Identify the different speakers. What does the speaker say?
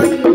Speaker 1: Bye.